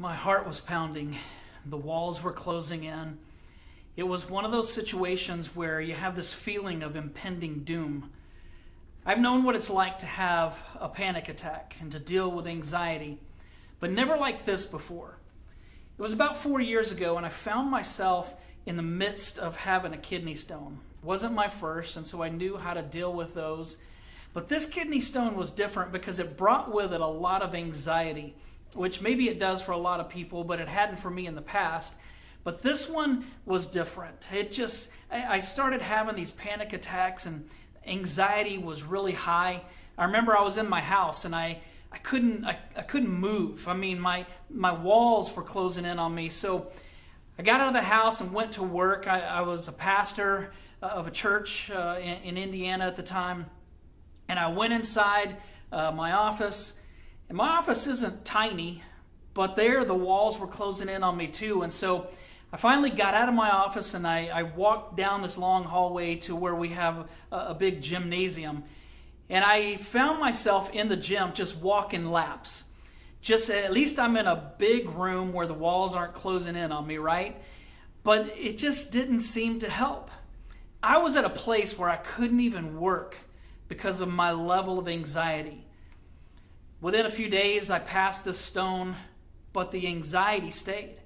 My heart was pounding. The walls were closing in. It was one of those situations where you have this feeling of impending doom. I've known what it's like to have a panic attack and to deal with anxiety, but never like this before. It was about four years ago, and I found myself in the midst of having a kidney stone. It wasn't my first, and so I knew how to deal with those. But this kidney stone was different because it brought with it a lot of anxiety which maybe it does for a lot of people, but it hadn't for me in the past. But this one was different. It just, I started having these panic attacks and anxiety was really high. I remember I was in my house and I, I couldn't, I, I couldn't move. I mean, my, my walls were closing in on me. So I got out of the house and went to work. I, I was a pastor uh, of a church uh, in, in, Indiana at the time. And I went inside uh, my office and my office isn't tiny, but there the walls were closing in on me too. And so I finally got out of my office and I, I walked down this long hallway to where we have a, a big gymnasium. And I found myself in the gym just walking laps. Just at least I'm in a big room where the walls aren't closing in on me, right? But it just didn't seem to help. I was at a place where I couldn't even work because of my level of anxiety. Within a few days, I passed this stone, but the anxiety stayed.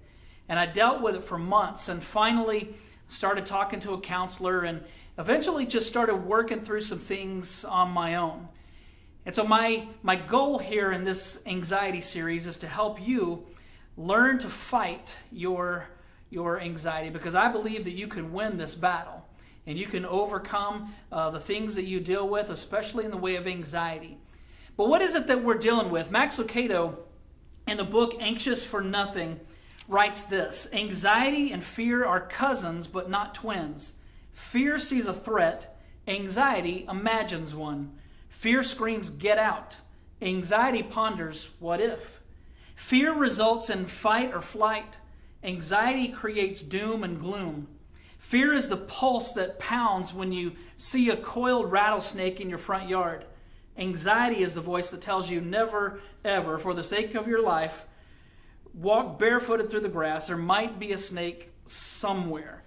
And I dealt with it for months and finally started talking to a counselor and eventually just started working through some things on my own. And so, my, my goal here in this anxiety series is to help you learn to fight your, your anxiety because I believe that you can win this battle and you can overcome uh, the things that you deal with, especially in the way of anxiety. But what is it that we're dealing with? Max Lucado, in the book Anxious for Nothing, writes this Anxiety and fear are cousins, but not twins. Fear sees a threat, anxiety imagines one. Fear screams, Get out. Anxiety ponders, What if? Fear results in fight or flight. Anxiety creates doom and gloom. Fear is the pulse that pounds when you see a coiled rattlesnake in your front yard. Anxiety is the voice that tells you never, ever, for the sake of your life, walk barefooted through the grass. There might be a snake somewhere.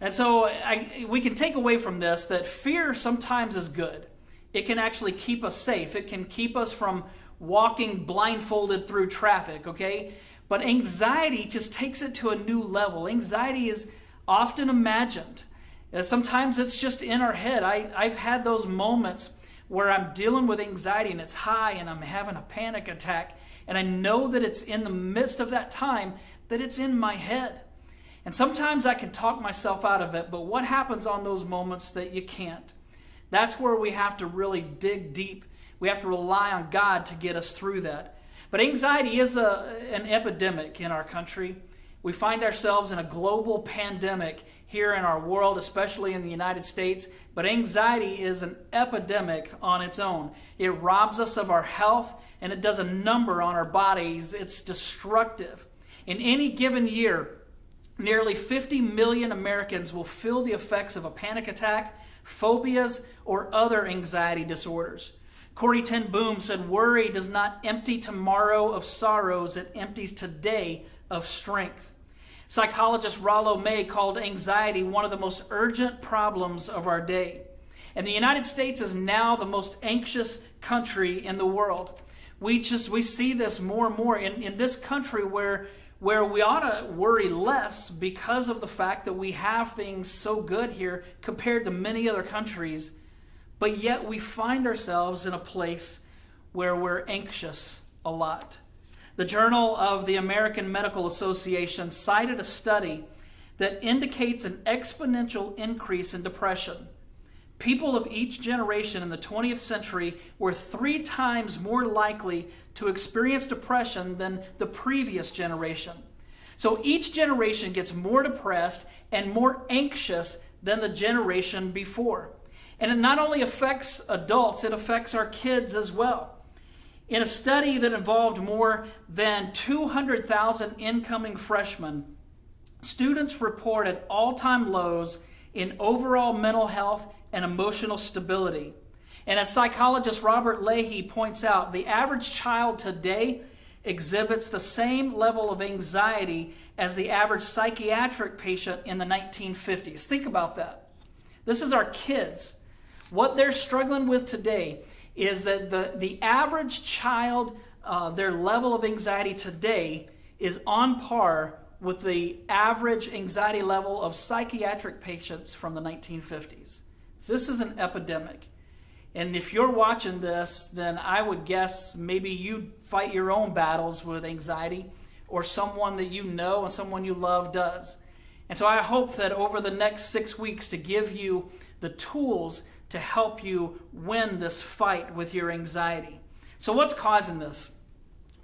And so I, we can take away from this that fear sometimes is good. It can actually keep us safe, it can keep us from walking blindfolded through traffic, okay? But anxiety just takes it to a new level. Anxiety is often imagined. Uh, sometimes it's just in our head. I, I've had those moments where I'm dealing with anxiety and it's high and I'm having a panic attack. And I know that it's in the midst of that time that it's in my head. And sometimes I can talk myself out of it, but what happens on those moments that you can't? That's where we have to really dig deep. We have to rely on God to get us through that. But anxiety is a, an epidemic in our country. We find ourselves in a global pandemic here in our world, especially in the United States. But anxiety is an epidemic on its own. It robs us of our health and it does a number on our bodies. It's destructive. In any given year, nearly 50 million Americans will feel the effects of a panic attack, phobias, or other anxiety disorders. Corrie ten Boom said, Worry does not empty tomorrow of sorrows, it empties today of strength. Psychologist Rollo May called anxiety one of the most urgent problems of our day. And the United States is now the most anxious country in the world. We just we see this more and more in, in this country where where we ought to worry less because of the fact that we have things so good here compared to many other countries, but yet we find ourselves in a place where we're anxious a lot. The Journal of the American Medical Association cited a study that indicates an exponential increase in depression. People of each generation in the 20th century were three times more likely to experience depression than the previous generation. So each generation gets more depressed and more anxious than the generation before. And it not only affects adults, it affects our kids as well. In a study that involved more than 200,000 incoming freshmen, students reported all time lows in overall mental health and emotional stability. And as psychologist Robert Leahy points out, the average child today exhibits the same level of anxiety as the average psychiatric patient in the 1950s. Think about that. This is our kids. What they're struggling with today is that the, the average child, uh, their level of anxiety today is on par with the average anxiety level of psychiatric patients from the 1950s. This is an epidemic. And if you're watching this, then I would guess maybe you fight your own battles with anxiety, or someone that you know and someone you love does. And so I hope that over the next six weeks to give you the tools to help you win this fight with your anxiety. So, what's causing this?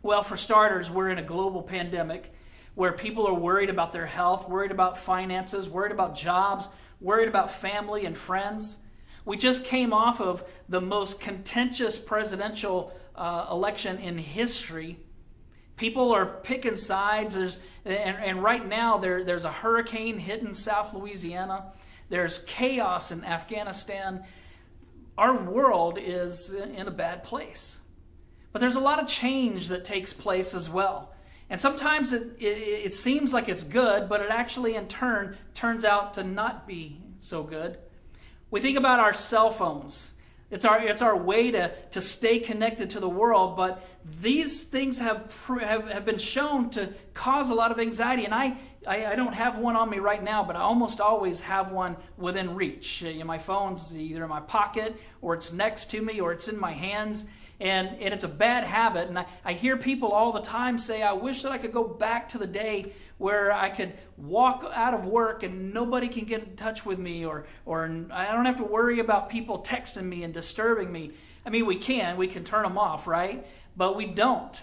Well, for starters, we're in a global pandemic where people are worried about their health, worried about finances, worried about jobs, worried about family and friends. We just came off of the most contentious presidential uh, election in history. People are picking sides. There's, and, and right now, there, there's a hurricane hitting South Louisiana. There's chaos in Afghanistan. Our world is in a bad place. But there's a lot of change that takes place as well. And sometimes it, it, it, seems like it's good, but it actually in turn turns out to not be so good. We think about our cell phones. It's our, it's our way to, to stay connected to the world, but these things have, have, have been shown to cause a lot of anxiety. And I, I, I, don't have one on me right now, but I almost always have one within reach. Uh, my phone's either in my pocket, or it's next to me, or it's in my hands and, and it's a bad habit. And I, I hear people all the time say, I wish that I could go back to the day where I could walk out of work and nobody can get in touch with me, or, or I don't have to worry about people texting me and disturbing me. I mean, we can, we can turn them off, right? But we don't.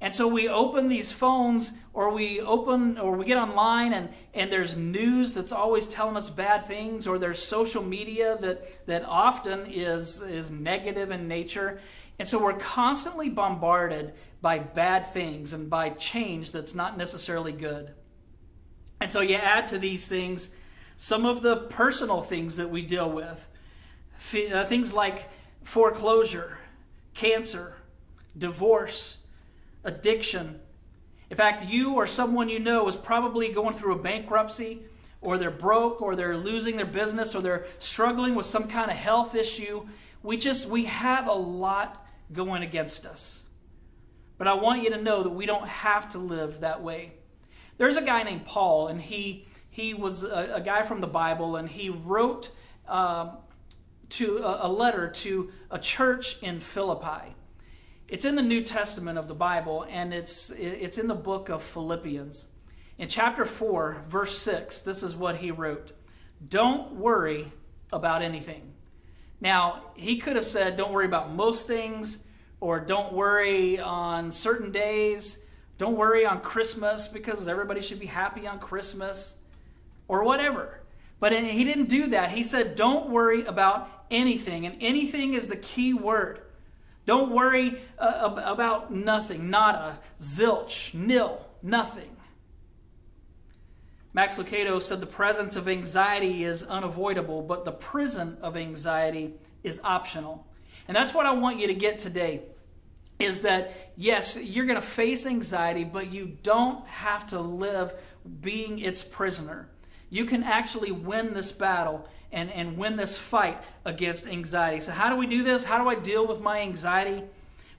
And so we open these phones or we open or we get online and, and there's news that's always telling us bad things or there's social media that, that often is, is negative in nature. And so we're constantly bombarded by bad things and by change that's not necessarily good. And so you add to these things some of the personal things that we deal with uh, things like foreclosure, cancer, divorce, addiction. In fact, you or someone you know is probably going through a bankruptcy, or they're broke, or they're losing their business, or they're struggling with some kind of health issue. We just, we have a lot going against us. But I want you to know that we don't have to live that way. There's a guy named Paul, and he, he was a, a guy from the Bible, and he wrote um, to a, a letter to a church in Philippi. It's in the New Testament of the Bible, and it's, it's in the book of Philippians. In chapter 4, verse 6, this is what he wrote Don't worry about anything. Now, he could have said, don't worry about most things, or don't worry on certain days, don't worry on Christmas because everybody should be happy on Christmas, or whatever. But he didn't do that. He said, don't worry about anything. And anything is the key word. Don't worry uh, about nothing, nada, zilch, nil, nothing. Max Lucado said the presence of anxiety is unavoidable, but the prison of anxiety is optional. And that's what I want you to get today is that yes, you're going to face anxiety, but you don't have to live being its prisoner. You can actually win this battle and, and win this fight against anxiety. So, how do we do this? How do I deal with my anxiety?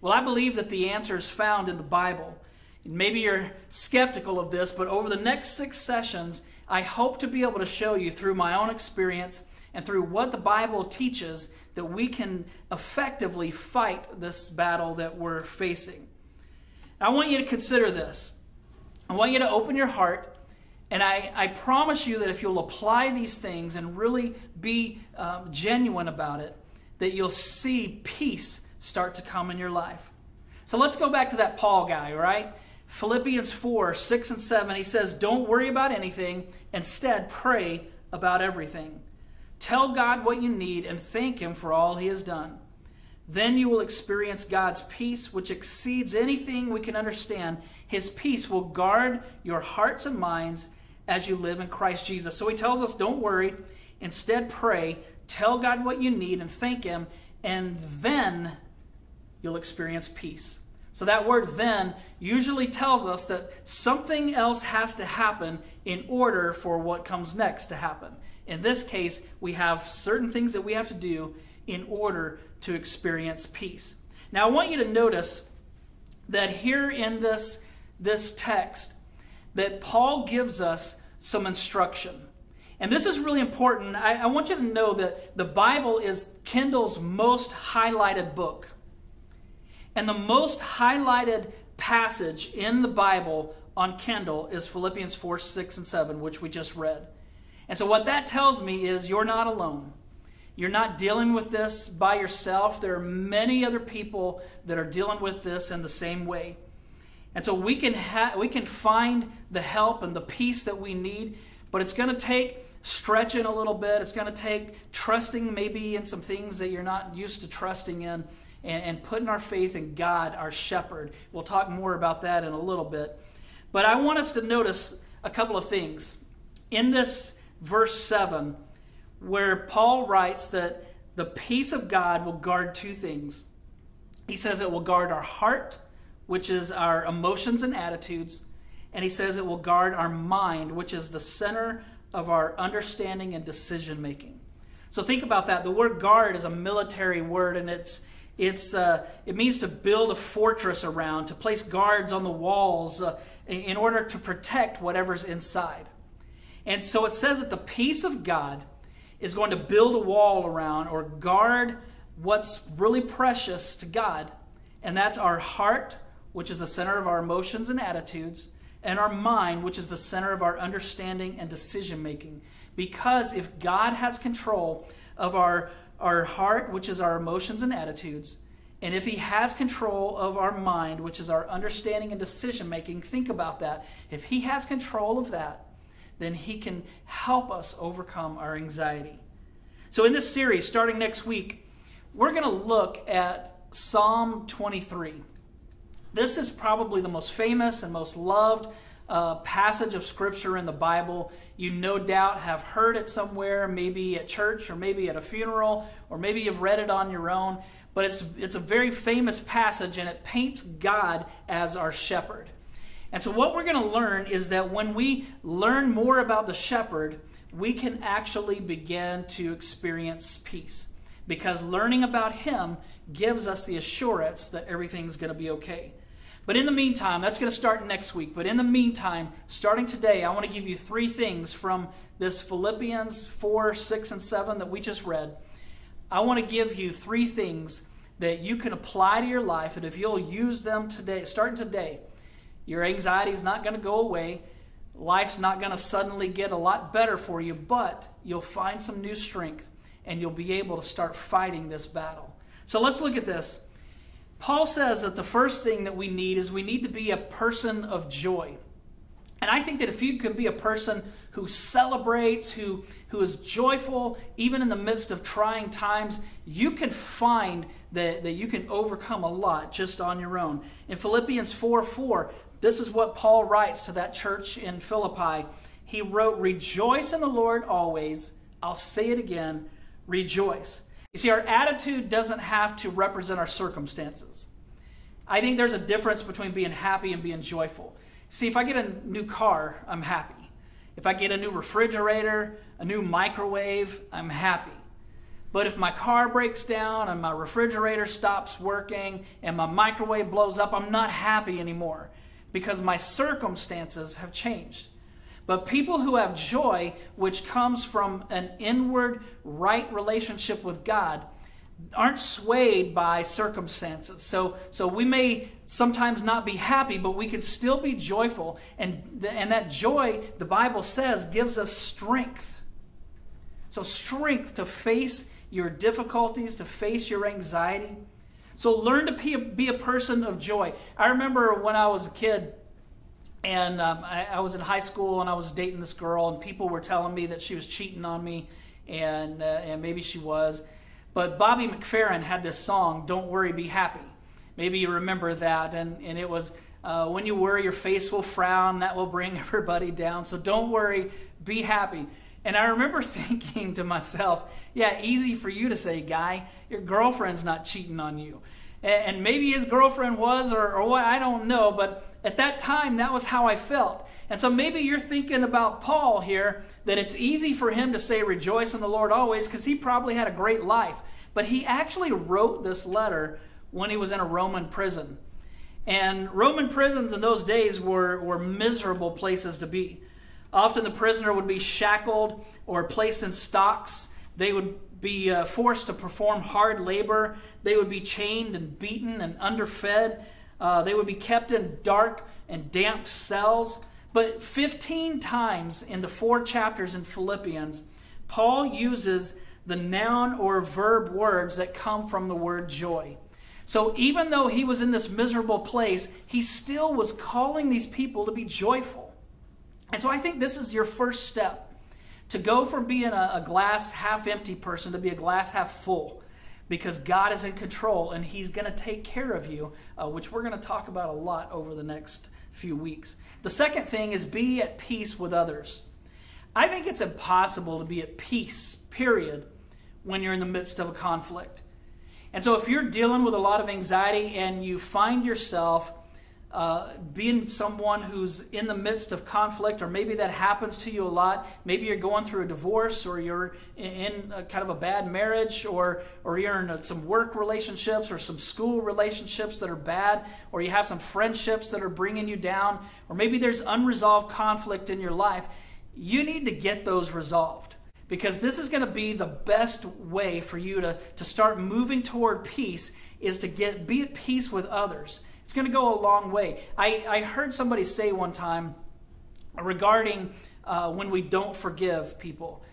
Well, I believe that the answer is found in the Bible. Maybe you're skeptical of this, but over the next six sessions, I hope to be able to show you through my own experience and through what the Bible teaches that we can effectively fight this battle that we're facing. I want you to consider this. I want you to open your heart, and I, I promise you that if you'll apply these things and really be um, genuine about it, that you'll see peace start to come in your life. So let's go back to that Paul guy, right? Philippians 4 6 and 7, he says, Don't worry about anything, instead, pray about everything. Tell God what you need and thank Him for all He has done. Then you will experience God's peace, which exceeds anything we can understand. His peace will guard your hearts and minds as you live in Christ Jesus. So He tells us, Don't worry, instead, pray. Tell God what you need and thank Him, and then you'll experience peace. So that word then usually tells us that something else has to happen in order for what comes next to happen. In this case, we have certain things that we have to do in order to experience peace. Now, I want you to notice that here in this, this text, that Paul gives us some instruction. And this is really important. I, I want you to know that the Bible is Kindle's most highlighted book. And the most highlighted passage in the Bible on Kendall is Philippians 4, 6, and 7, which we just read. And so, what that tells me is you're not alone. You're not dealing with this by yourself. There are many other people that are dealing with this in the same way. And so we can ha- we can find the help and the peace that we need, but it's going to take stretching a little bit. It's going to take trusting maybe in some things that you're not used to trusting in and, and putting our faith in God, our shepherd. We'll talk more about that in a little bit. But I want us to notice a couple of things. In this verse 7, where Paul writes that the peace of God will guard two things. He says it will guard our heart, which is our emotions and attitudes, and he says it will guard our mind, which is the center of our understanding and decision making. So think about that. The word guard is a military word, and it's it's, uh, it means to build a fortress around, to place guards on the walls uh, in order to protect whatever's inside. And so it says that the peace of God is going to build a wall around or guard what's really precious to God, and that's our heart, which is the center of our emotions and attitudes, and our mind, which is the center of our understanding and decision making. Because if God has control of our our heart, which is our emotions and attitudes, and if He has control of our mind, which is our understanding and decision making, think about that. If He has control of that, then He can help us overcome our anxiety. So, in this series, starting next week, we're going to look at Psalm 23. This is probably the most famous and most loved uh, passage of Scripture in the Bible. You no doubt have heard it somewhere, maybe at church or maybe at a funeral, or maybe you've read it on your own. But it's, it's a very famous passage and it paints God as our shepherd. And so, what we're going to learn is that when we learn more about the shepherd, we can actually begin to experience peace. Because learning about him gives us the assurance that everything's going to be okay. But in the meantime, that's going to start next week. But in the meantime, starting today, I want to give you three things from this Philippians 4, 6, and 7 that we just read. I want to give you three things that you can apply to your life, and if you'll use them today, starting today, your anxiety is not going to go away. Life's not going to suddenly get a lot better for you, but you'll find some new strength and you'll be able to start fighting this battle. So let's look at this. Paul says that the first thing that we need is we need to be a person of joy. And I think that if you can be a person who celebrates, who, who is joyful, even in the midst of trying times, you can find that, that you can overcome a lot just on your own. In Philippians 4 4, this is what Paul writes to that church in Philippi. He wrote, Rejoice in the Lord always. I'll say it again, rejoice. You see, our attitude doesn't have to represent our circumstances. I think there's a difference between being happy and being joyful. See, if I get a new car, I'm happy. If I get a new refrigerator, a new microwave, I'm happy. But if my car breaks down and my refrigerator stops working and my microwave blows up, I'm not happy anymore because my circumstances have changed. But people who have joy, which comes from an inward, right relationship with God, aren't swayed by circumstances. So, so we may sometimes not be happy, but we can still be joyful. And, and that joy, the Bible says, gives us strength. So, strength to face your difficulties, to face your anxiety. So, learn to be a, be a person of joy. I remember when I was a kid, and um, I, I, was in high school and I was dating this girl, and people were telling me that she was cheating on me, and, uh, and maybe she was. But Bobby McFerrin had this song, Don't Worry, Be Happy. Maybe you remember that. And, and it was, uh, When you worry, your face will frown. That will bring everybody down. So don't worry, be happy. And I remember thinking to myself, yeah, easy for you to say, guy. Your girlfriend's not cheating on you. And maybe his girlfriend was, or, or what, I don't know. But at that time, that was how I felt. And so maybe you're thinking about Paul here, that it's easy for him to say, Rejoice in the Lord always, because he probably had a great life. But he actually wrote this letter when he was in a Roman prison. And Roman prisons in those days were, were miserable places to be. Often the prisoner would be shackled or placed in stocks. They would be uh, forced to perform hard labor. They would be chained and beaten and underfed. Uh, they would be kept in dark and damp cells. But 15 times in the four chapters in Philippians, Paul uses the noun or verb words that come from the word joy. So even though he was in this miserable place, he still was calling these people to be joyful. And so I think this is your first step to go from being a, a glass half empty person to be a glass half full because God is in control and he's going to take care of you, uh, which we're going to talk about a lot over the next few weeks. The second thing is be at peace with others. I think it's impossible to be at peace, period, when you're in the midst of a conflict. And so, if you're dealing with a lot of anxiety and you find yourself uh, being someone who's in the midst of conflict, or maybe that happens to you a lot, maybe you're going through a divorce, or you're in kind of a bad marriage, or, or you're in a, some work relationships, or some school relationships that are bad, or you have some friendships that are bringing you down, or maybe there's unresolved conflict in your life, you need to get those resolved because this is going to be the best way for you to, to start moving toward peace is to get be at peace with others it's going to go a long way i, I heard somebody say one time regarding uh, when we don't forgive people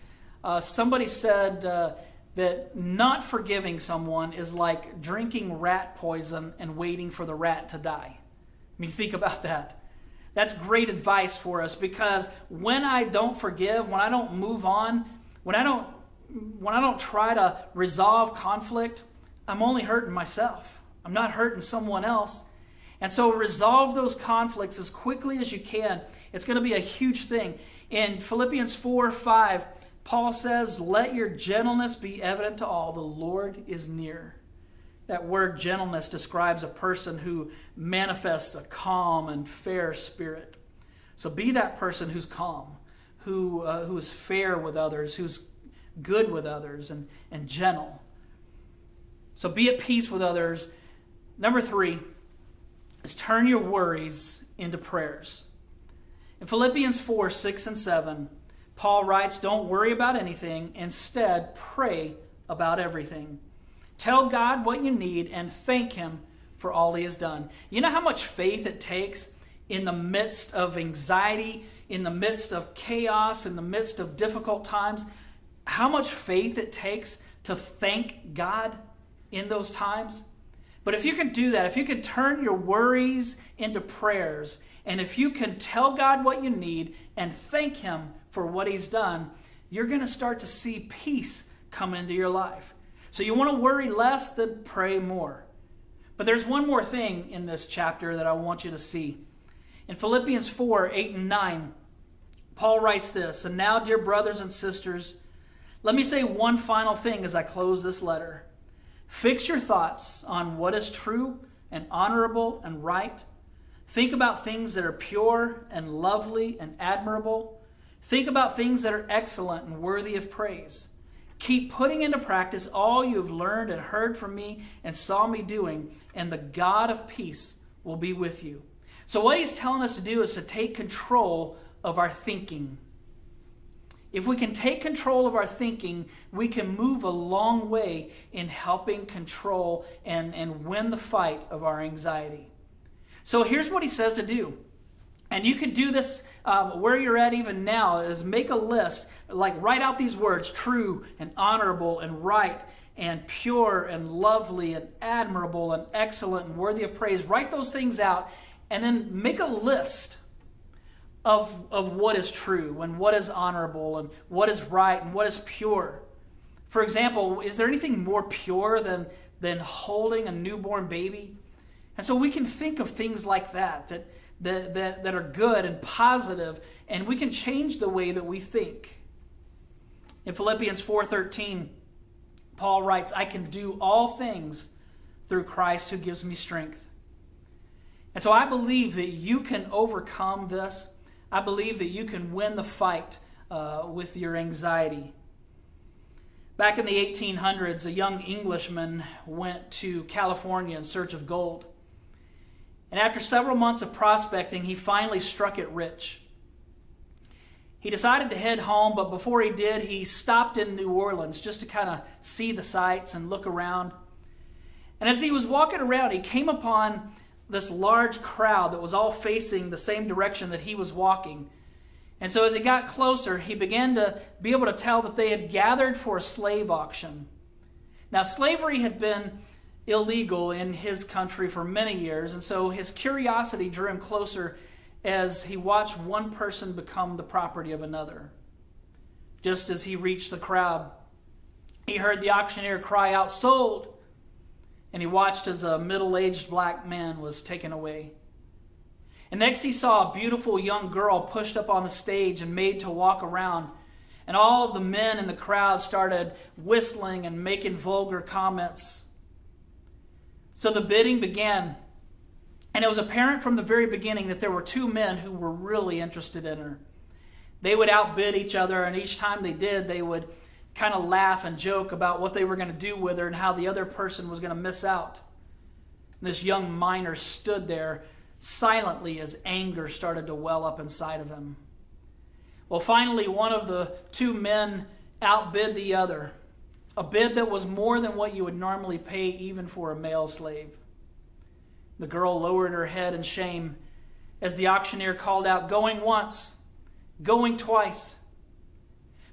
uh, somebody said uh, that not forgiving someone is like drinking rat poison and waiting for the rat to die i mean think about that that's great advice for us because when I don't forgive, when I don't move on, when I don't when I don't try to resolve conflict, I'm only hurting myself. I'm not hurting someone else. And so resolve those conflicts as quickly as you can. It's going to be a huge thing. In Philippians 4 5, Paul says, Let your gentleness be evident to all. The Lord is near. That word gentleness describes a person who manifests a calm and fair spirit. So be that person who's calm who, uh, who is fair with others, who's good with others, and, and gentle. So be at peace with others. Number three is turn your worries into prayers. In Philippians 4 6 and 7, Paul writes, Don't worry about anything, instead, pray about everything. Tell God what you need and thank Him for all He has done. You know how much faith it takes in the midst of anxiety in the midst of chaos, in the midst of difficult times, how much faith it takes to thank God in those times. But if you can do that, if you can turn your worries into prayers, and if you can tell God what you need and thank Him for what He's done, you're going to start to see peace come into your life. So you want to worry less than pray more. But there's one more thing in this chapter that I want you to see. In Philippians 4 8 and 9, Paul writes this And now, dear brothers and sisters, let me say one final thing as I close this letter. Fix your thoughts on what is true and honorable and right. Think about things that are pure and lovely and admirable. Think about things that are excellent and worthy of praise. Keep putting into practice all you have learned and heard from me and saw me doing, and the God of peace will be with you. So, what he's telling us to do is to take control of our thinking. If we can take control of our thinking, we can move a long way in helping control and, and win the fight of our anxiety. So here's what he says to do. And you could do this um, where you're at even now is make a list, like write out these words true and honorable and right and pure and lovely and admirable and excellent and worthy of praise. Write those things out and then make a list of, of what is true and what is honorable and what is right and what is pure. For example, is there anything more pure than, than holding a newborn baby? And so we can think of things like that, that, that, that, that are good and positive, and we can change the way that we think. In Philippians 4.13, Paul writes, I can do all things through Christ who gives me strength. And so I believe that you can overcome this. I believe that you can win the fight uh, with your anxiety. Back in the 1800s, a young Englishman went to California in search of gold. And after several months of prospecting, he finally struck it rich. He decided to head home, but before he did, he stopped in New Orleans just to kind of see the sights and look around. And as he was walking around, he came upon this large crowd that was all facing the same direction that he was walking. And so as he got closer, he began to be able to tell that they had gathered for a slave auction. Now, slavery had been illegal in his country for many years, and so his curiosity drew him closer as he watched one person become the property of another. Just as he reached the crowd, he heard the auctioneer cry out, Sold! And he watched as a middle aged black man was taken away. And next he saw a beautiful young girl pushed up on the stage and made to walk around. And all of the men in the crowd started whistling and making vulgar comments. So the bidding began. And it was apparent from the very beginning that there were two men who were really interested in her. They would outbid each other, and each time they did, they would kind of laugh and joke about what they were going to do with her and how the other person was going to miss out. And this young miner stood there silently as anger started to well up inside of him. Well, finally, one of the two men outbid the other, a bid that was more than what you would normally pay even for a male slave. The girl lowered her head in shame as the auctioneer called out, Going once, going twice.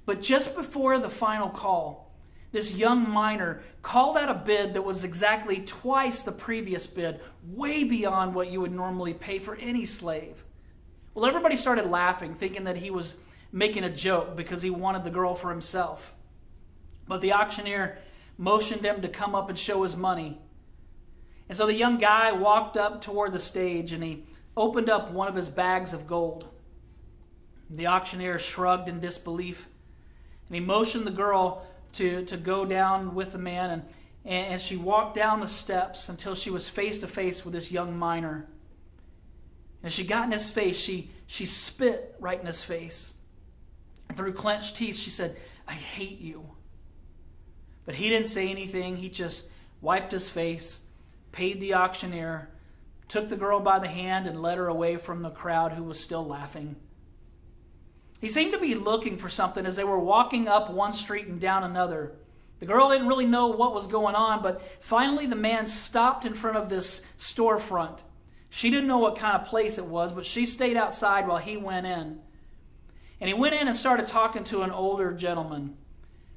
But just before the final call, this young miner called out a bid that was exactly twice the previous bid, way beyond what you would normally pay for any slave. Well, everybody started laughing, thinking that he was making a joke because he wanted the girl for himself. But the auctioneer motioned him to come up and show his money. And so the young guy walked up toward the stage and he opened up one of his bags of gold. The auctioneer shrugged in disbelief and he motioned the girl to, to go down with the man. And, and she walked down the steps until she was face to face with this young miner. And she got in his face, she, she spit right in his face. And through clenched teeth, she said, I hate you. But he didn't say anything. He just wiped his face, paid the auctioneer, took the girl by the hand, and led her away from the crowd who was still laughing. He seemed to be looking for something as they were walking up one street and down another. The girl didn't really know what was going on, but finally the man stopped in front of this storefront. She didn't know what kind of place it was, but she stayed outside while he went in. And he went in and started talking to an older gentleman.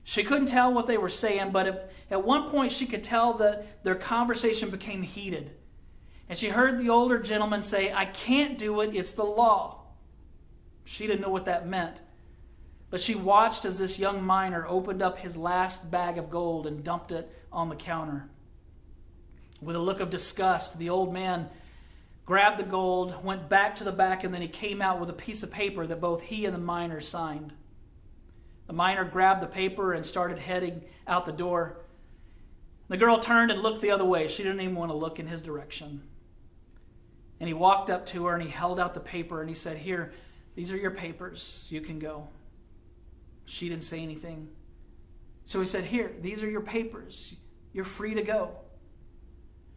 She couldn't tell what they were saying, but at, one point she could tell that their conversation became heated. And she heard the older gentleman say, I can't do it, it's the law. She didn't know what that meant. But she watched as this young miner opened up his last bag of gold and dumped it on the counter. With a look of disgust, the old man grabbed the gold, went back to the back, and then he came out with a piece of paper that both he and the miner signed. The miner grabbed the paper and started heading out the door. The girl turned and looked the other way. She didn't even want to look in his direction. And he walked up to her and he held out the paper and he said, Here, these are your papers. You can go. She didn't say anything. So he said, Here, these are your papers. You're free to go.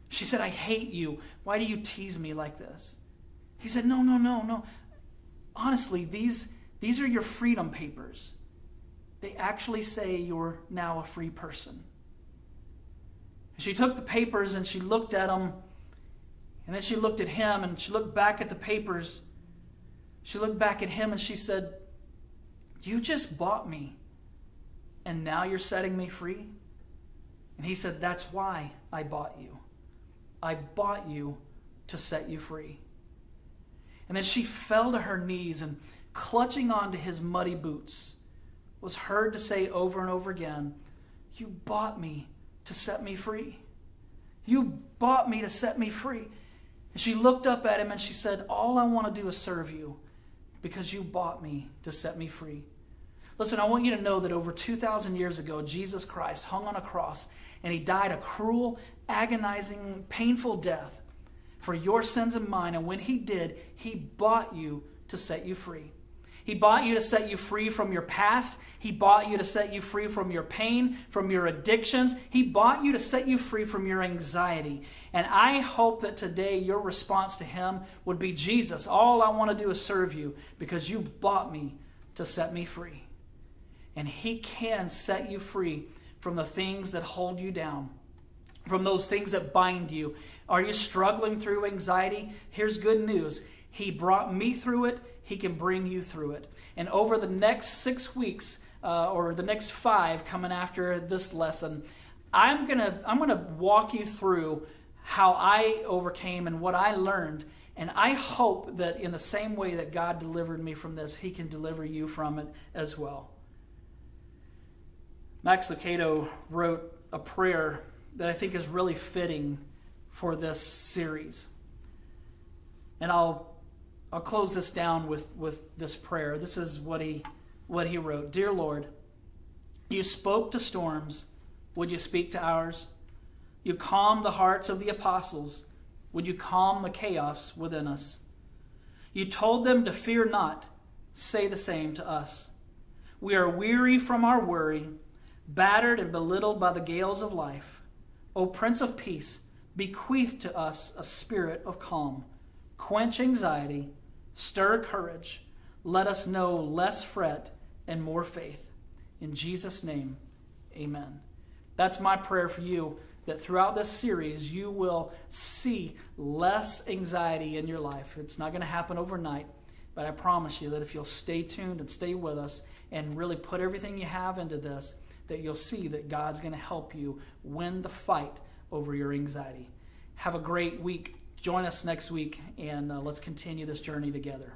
She said, I hate you. Why do you tease me like this? He said, No, no, no, no. Honestly, these, these are your freedom papers. They actually say you're now a free person. She took the papers and she looked at them, and then she looked at him and she looked back at the papers. She looked back at him and she said, You just bought me, and now you're setting me free? And he said, That's why I bought you. I bought you to set you free. And then she fell to her knees and, clutching onto his muddy boots, was heard to say over and over again, You bought me to set me free. You bought me to set me free. And she looked up at him and she said, All I want to do is serve you because you bought me to set me free. Listen, I want you to know that over 2,000 years ago, Jesus Christ hung on a cross and he died a cruel, agonizing, painful death for your sins and mine. And when he did, he bought you to set you free. He bought you to set you free from your past. He bought you to set you free from your pain, from your addictions. He bought you to set you free from your anxiety. And I hope that today your response to Him would be Jesus, all I want to do is serve you because you bought me to set me free. And He can set you free from the things that hold you down from those things that bind you. Are you struggling through anxiety? Here's good news. He brought me through it. He can bring you through it. And over the next six weeks, uh, or the next five coming after this lesson, I'm gonna I'm gonna walk you through how I overcame and what I learned. And I hope that in the same way that God delivered me from this, He can deliver you from it as well. Max Lucado wrote a prayer that I think is really fitting for this series. And I'll I'll close this down with, with this prayer. This is what he, what he wrote Dear Lord, you spoke to storms. Would you speak to ours? You calmed the hearts of the apostles. Would you calm the chaos within us? You told them to fear not. Say the same to us. We are weary from our worry, battered and belittled by the gales of life. O Prince of Peace, bequeath to us a spirit of calm. Quench anxiety Stir courage. Let us know less fret and more faith. In Jesus' name, amen. That's my prayer for you that throughout this series you will see less anxiety in your life. It's not going to happen overnight, but I promise you that if you'll stay tuned and stay with us and really put everything you have into this, that you'll see that God's going to help you win the fight over your anxiety. Have a great week. Join us next week and uh, let's continue this journey together.